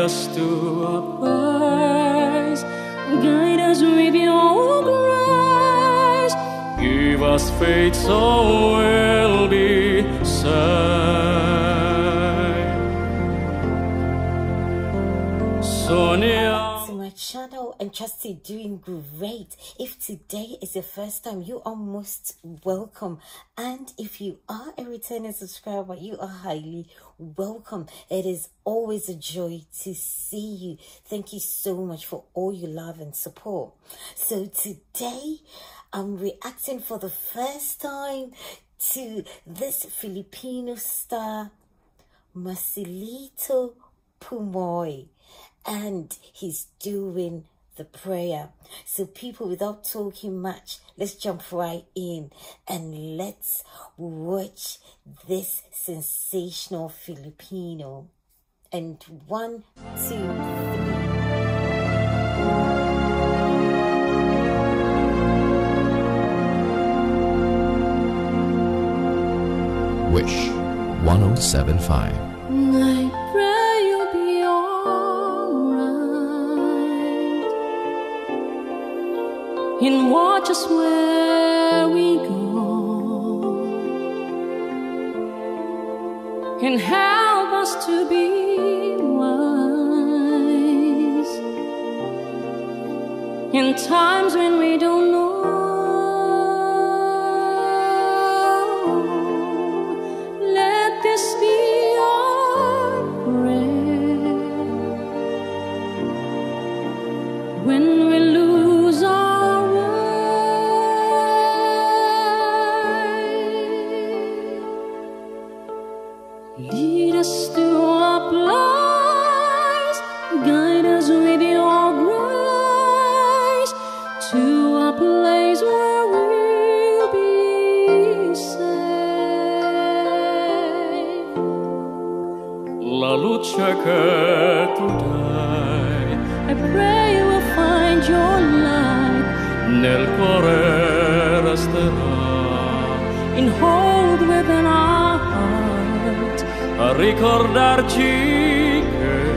us to a place, guide us with your grace, give us faith so we'll be saved. And trust you're doing great. If today is the first time, you are most welcome. And if you are a returning subscriber, you are highly welcome. It is always a joy to see you. Thank you so much for all your love and support. So today, I'm reacting for the first time to this Filipino star, Marcelito Pomoy and he's doing the prayer. So, people, without talking much, let's jump right in and let's watch this sensational Filipino. And one, two, three. Wish 1075. I watch us where we go and help us to be wise in times when we don't know. La luce che tu dai, I pray you will find your light nel cuore resterà. In hold within our heart, a ricordarci che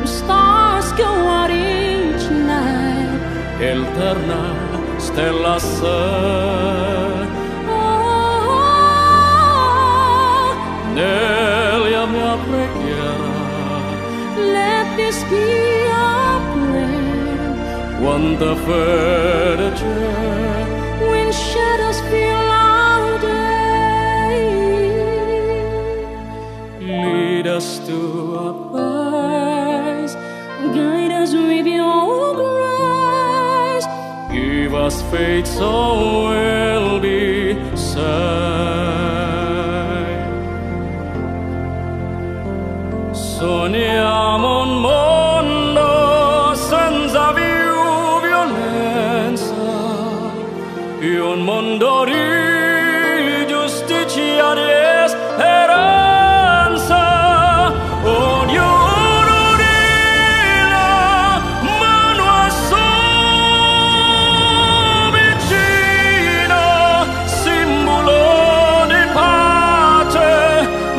the stars go out each night, eterna stella sei. Fede c'è when shadows fill our day. Lead us to a place, guide us with your grace. Give us faith so we'll be saved. Sogniamo un e un mondo di giustizia e speranza. Ognuno di la mano a sua vicina, simbolo di pace,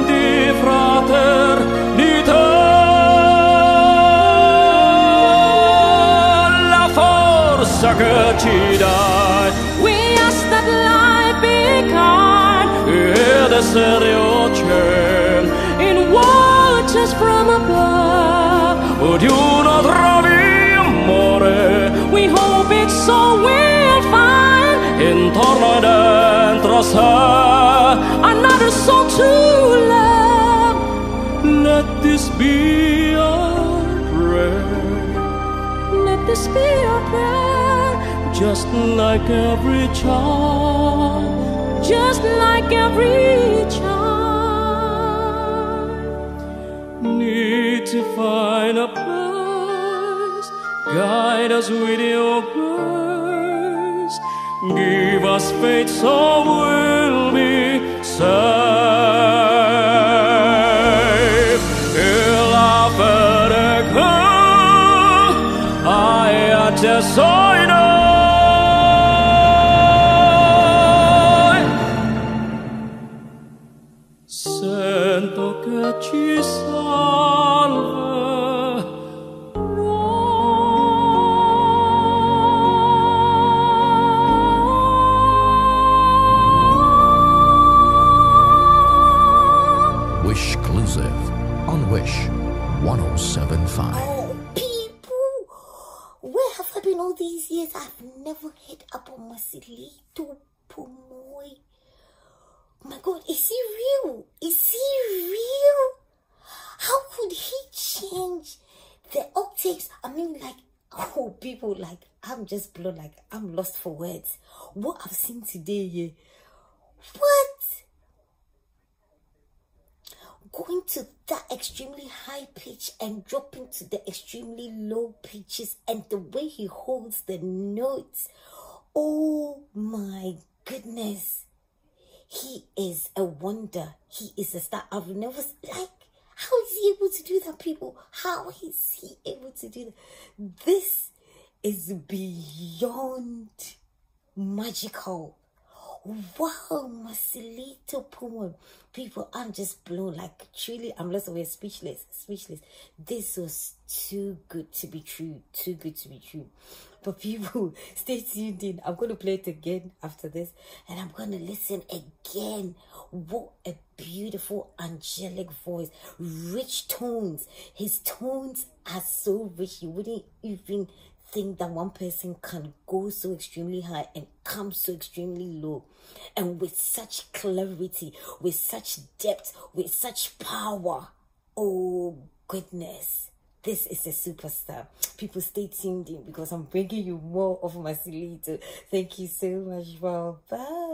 di fraternità. La forza che ci dai. Be kind. Ed essere ocean in waters from above. Ognuno trovi amore. We hope it's so we'll find. Intorno dentro sé. Another soul to love. Let this be our prayer. Let this be our prayer. Just like every child. Just like every child. Need to find a place. Guide us with your grace. Give us faith so we'll be saved. Che hai acceso in never heard about Marcelito Pomoy. My God, is he real? Is he real? How could he change the octaves? I mean, like, oh, people, like, I'm just blown, like, I'm lost for words. What I've seen today, yeah. What? Going to that extremely high pitch and dropping to the extremely low pitches and the way he holds the notes. Oh my goodness. He is a wonder. He is a star. I've never, like, how is he able to do that, people? How is he able to do that? This is beyond magical. Wow, Marcelito Pomoy. People, I'm just blown. Like, truly, I'm lost away, speechless, speechless. This was too good to be true. Too good to be true. But people, stay tuned in. I'm going to play it again after this. And I'm going to listen again. What a beautiful, angelic voice. Rich tones. His tones are so rich. You wouldn't even think that one person can go so extremely high and come so extremely low. And with such clarity with such depth with such power oh goodness this is a superstar. People stay tuned in because i'm bringing you more of my thank you so much well bye